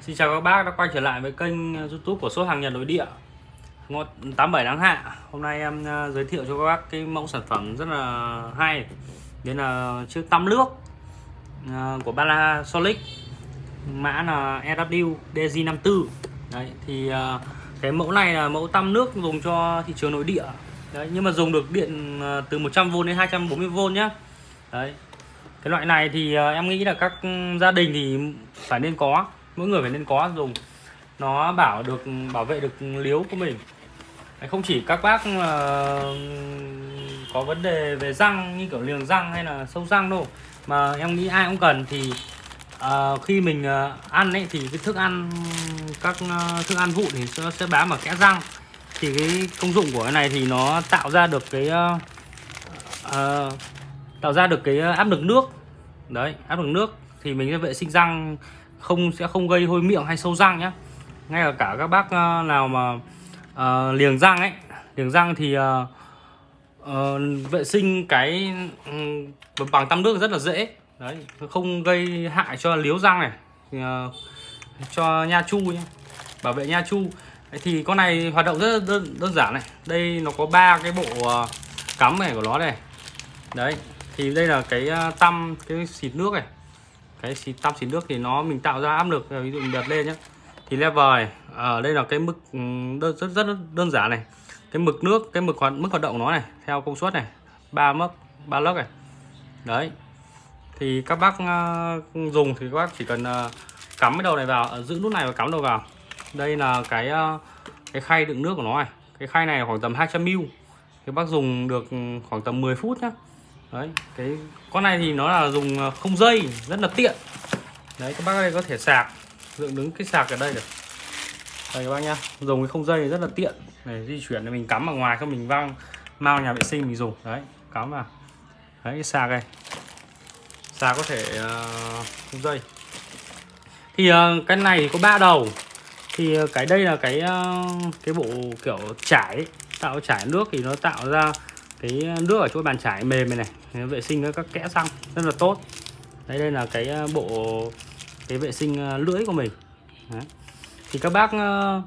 Xin chào các bác đã quay trở lại với kênh ờ, youtube của số hàng Nhật nội địa. Ngon 87 đáng hạ. Hôm nay em ờ, giới thiệu cho các bác cái mẫu sản phẩm rất là hay. Đấy là chiếc tăm nước ờ, của Panasonic Mã là EW DG54 Đấy, thì cái mẫu này là mẫu tăm nước dùng cho thị trường nội địa. Đấy, nhưng mà dùng được điện từ 100V đến 240V nhá. Đấy, cái loại này thì em nghĩ là các gia đình thì phải nên có mỗi người phải nên có dùng. Nó bảo được bảo vệ được liếu của mình. Không chỉ các bác uh, có vấn đề về răng như kiểu liềng răng hay là sâu răng đâu mà em nghĩ ai cũng cần thì uh, khi mình uh, ăn ấy thì cái thức ăn các uh, thức ăn vụn thì sẽ, sẽ bám vào kẽ răng. Thì cái công dụng của cái này thì nó tạo ra được cái uh, uh, tạo ra được cái áp lực nước. Đấy áp lực nước thì mình sẽ vệ sinh răng không sẽ không gây hôi miệng hay sâu răng nhé ngay cả cả các bác ờ, nào mà uh, liềng răng ấy. Liềng răng thì uh, uh, vệ sinh cái um, bằng tăm nước rất là dễ. Đấy không gây hại cho liếu răng này uh, cho nha chu nhé bảo vệ nha chu. Đấy, thì con này hoạt động rất đơn, đơn giản này. Đây nó có ba cái bộ uh, cắm này của nó này. Đấy thì đây là cái uh, tăm cái xịt nước này cái xịt tăm xịt nước thì nó mình tạo ra áp lực ví dụ mình đặt lên nhé thì level này ở đây là cái mức ừ, đơn, rất rất đơn giản này. Cái mực nước cái mực hoạt mức hoạt động nó này theo công suất này ba mức ba lớp này. Đấy. Thì các bác uh, dùng thì các bác chỉ cần uh, cắm cái đầu này vào giữ nút này và cắm đầu vào. Đây là cái uh, cái khay đựng nước của nó này. Cái khay này khoảng tầm 200 ml. Thì bác dùng được ừ, khoảng tầm 10 phút nhá đấy cái con này thì nó là dùng ờ, không dây rất là tiện. Đấy các bác đây có thể sạc. Dựng đứng cái sạc ở đây được. Đây các bác nhá. Dùng cái không dây rất là tiện. Để di chuyển để mình cắm ở ngoài không mình văng mau nhà vệ sinh mình dùng. Đấy cắm vào. Đấy cái sạc này. Sạc có thể uh, không dây. Thì uh, cái này thì có ba đầu. Thì uh, cái đây là cái uh, cái bộ kiểu chải tạo chải nước thì nó tạo ra cái nước ở chỗ bàn trải mềm này này vệ sinh các kẽ răng rất là tốt. Đấy đây là cái ờ, bộ cái vệ sinh ờ, lưỡi của mình. Đấy. thì các bác ờ,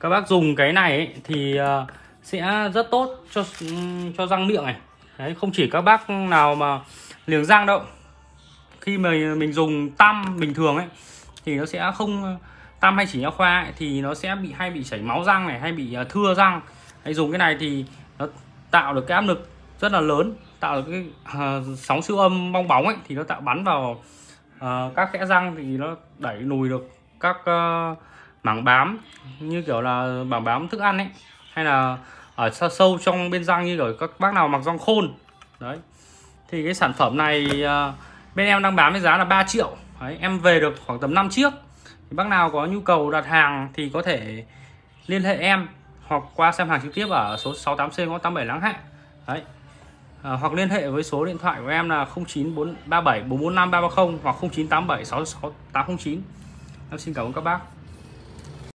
các bác dùng cái này ấy, thì sẽ rất tốt cho cho răng miệng này. Đấy không chỉ các bác nào mà liềng răng đâu. Khi mà mình dùng tăm bình thường ấy thì nó sẽ không tăm hay chỉ nha khoa ấy, thì nó sẽ bị hay bị chảy máu răng này hay bị thưa răng. Hay dùng cái này thì nó tạo được cái áp lực rất là lớn tạo được cái uh, sóng siêu âm bong bóng ấy thì nó tạo bắn vào uh, các kẽ răng thì nó đẩy lùi được các uh, mảng bám như kiểu là mảng bám thức ăn ấy hay là ở sâu, sâu trong bên răng như kiểu các bác nào mặc răng khôn. Đấy. Thì cái sản phẩm này uh, bên em đang bán với giá là 3 triệu. Đấy, em về được khoảng tầm 5 chiếc. Thì bác nào có nhu cầu đặt hàng thì có thể liên hệ em hoặc qua xem hàng trực tiếp ở số 68C ngõ 87 Láng Hạ. Đấy. À, hoặc liên hệ với số điện thoại của em là 0937 445 330 hoặc 0987 66 809 em xin cảm ơn các bác.